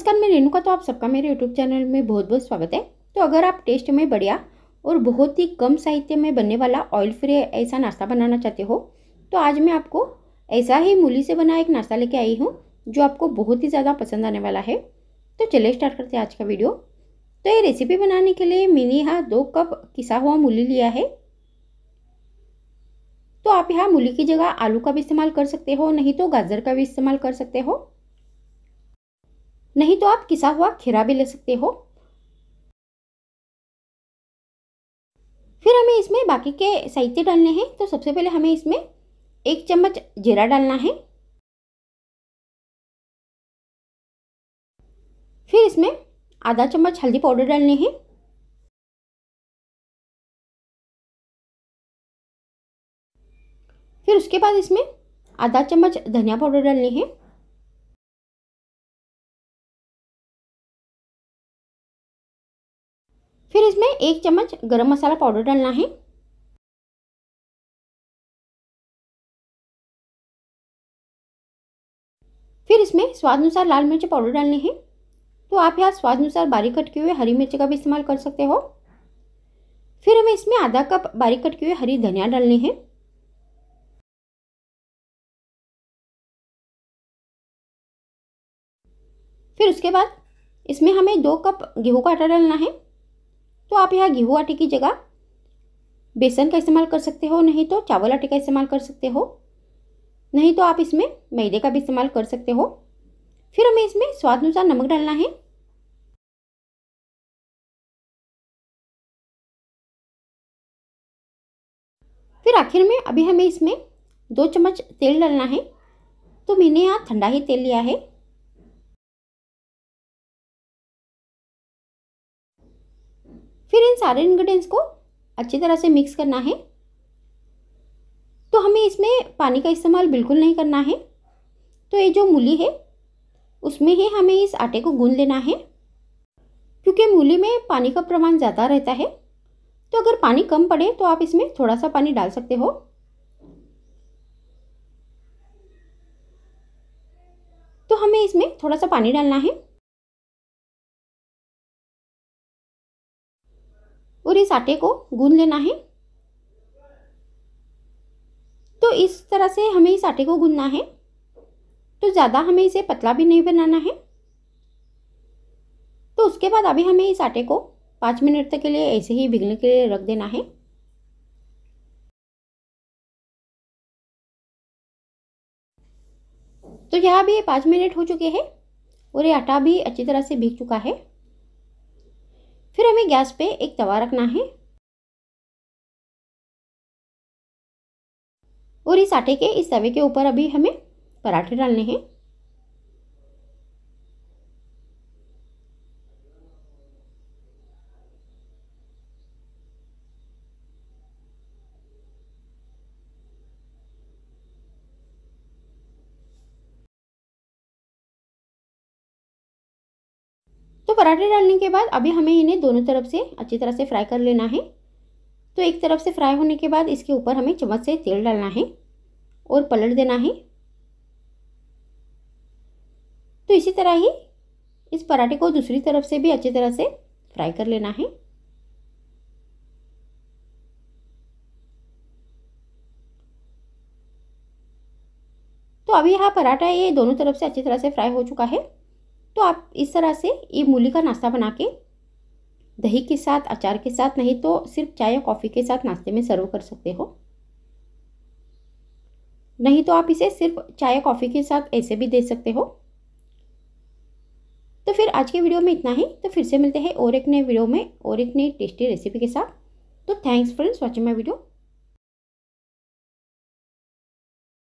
नमस्कार, मैं रेणुका। तो आप सबका मेरे यूट्यूब चैनल में बहुत बहुत स्वागत है। तो अगर आप टेस्ट में बढ़िया और बहुत ही कम साहित्य में बनने वाला ऑयल फ्री ऐसा नाश्ता बनाना चाहते हो तो आज मैं आपको ऐसा ही मूली से बना एक नाश्ता लेके आई हूँ, जो आपको बहुत ही ज़्यादा पसंद आने वाला है। तो चलिए स्टार्ट करते हैं आज का वीडियो तो ये रेसिपी बनाने के लिए मैंने यहाँ दो कप किसा हुआ मूली लिया है। तो आप यहाँ मूली की जगह आलू का भी इस्तेमाल कर सकते हो, नहीं तो गाजर का भी इस्तेमाल कर सकते हो। नहीं तो आप किसा हुआ खीरा भी ले सकते हो। फिर हमें इसमें बाकी के साहित्य डालने हैं तो सबसे पहले हमें इसमें एक चम्मच जीरा डालना है। फिर इसमें आधा चम्मच हल्दी पाउडर डालने हैं। फिर उसके बाद इसमें आधा चम्मच धनिया पाउडर डालने हैं। फिर इसमें एक चम्मच गरम मसाला पाउडर डालना है। फिर इसमें स्वाद अनुसार लाल मिर्च पाउडर डालने हैं। तो आप यहाँ स्वाद अनुसार बारीक कट किए हुए हरी मिर्च का भी इस्तेमाल कर सकते हो। फिर हमें इसमें आधा कप बारीक कट किए हुए हरी धनिया डालनी है। फिर उसके बाद इसमें हमें दो कप गेहूँ का आटा डालना है। तो आप यहाँ गेहूँ आटे की जगह बेसन का इस्तेमाल कर सकते हो, नहीं तो चावल आटे का इस्तेमाल कर सकते हो, नहीं तो आप इसमें मैदे का भी इस्तेमाल कर सकते हो। फिर हमें इसमें स्वाद अनुसार नमक डालना है। फिर आखिर में अभी हमें इसमें दो चम्मच तेल डालना है। तो मैंने यहाँ ठंडा ही तेल लिया है। फिर इन सारे इन्ग्रीडियंट्स को अच्छी तरह से मिक्स करना है। तो हमें इसमें पानी का इस्तेमाल बिल्कुल नहीं करना है। तो ये जो मूली है, उसमें ही हमें इस आटे को गूंद लेना है। क्योंकि मूली में पानी का प्रमाण ज़्यादा रहता है तो अगर पानी कम पड़े तो आप इसमें थोड़ा सा पानी डाल सकते हो। तो हमें इसमें थोड़ा सा पानी डालना है। और इस आटे को गूंद लेना है। तो इस तरह से हमें इस आटे को गूंदना है। तो ज़्यादा हमें इसे पतला भी नहीं बनाना है। तो उसके बाद अभी हमें इस आटे को पाँच मिनट तक के लिए ऐसे ही भिगने के लिए रख देना है। तो यहाँ भी पाँच मिनट हो चुके हैं और ये आटा भी अच्छी तरह से भीग चुका है। फिर हमें गैस पे एक तवा रखना है और इस आटे के इस तवे के ऊपर अभी हमें पराठे डालने हैं तो पराठे डालने के बाद अभी हमें इन्हें दोनों तरफ़ से अच्छी तरह से फ्राई कर लेना है। तो एक तरफ़ से फ्राई होने के बाद इसके ऊपर हमें चम्मच से तेल डालना है और पलट देना है। तो इसी तरह ही इस पराठे को दूसरी तरफ़ से भी अच्छी तरह से फ्राई कर लेना है। तो अभी यहाँ पराठा ये दोनों तरफ़ से अच्छी तरह से फ्राई हो चुका है। तो आप इस तरह से ये मूली का नाश्ता बना के, दही के साथ, अचार के साथ, नहीं तो सिर्फ़ चाय या कॉफ़ी के साथ नाश्ते में सर्व कर सकते हो। नहीं तो आप इसे सिर्फ़ चाय या कॉफ़ी के साथ ऐसे भी दे सकते हो। तो फिर आज के वीडियो में इतना ही। तो फिर से मिलते हैं और एक नए वीडियो में और एक नई टेस्टी रेसिपी के साथ। तो thanks friends watching my video